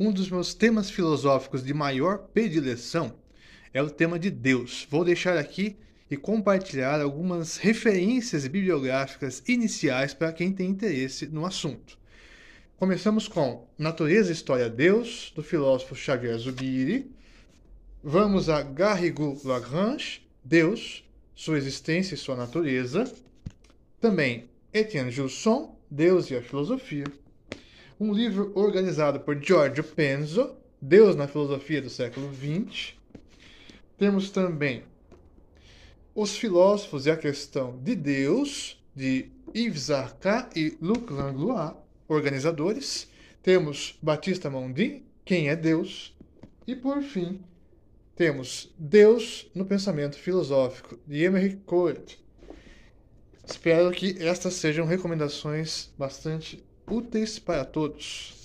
um dos meus temas filosóficos de maior predileção é o tema de Deus. Vou deixar aqui e compartilhar algumas referências bibliográficas iniciais para quem tem interesse no assunto. Começamos com Natureza e História Deus, do filósofo Xavier Zubiri. Vamos a Garrigou Lagrange, Deus, Sua Existência e Sua Natureza. Também Etienne Gilson, Deus e a Filosofia. Um livro organizado por Giorgio Penzo, Deus na Filosofia do século XX. Temos também Os Filósofos e a Questão de Deus, de Yves Arca e Luc Langlois, organizadores. Temos Batista Mondin, Quem é Deus? E por fim, temos Deus no Pensamento Filosófico, de Emery Coet. Espero que estas sejam recomendações bastante úteis para todos.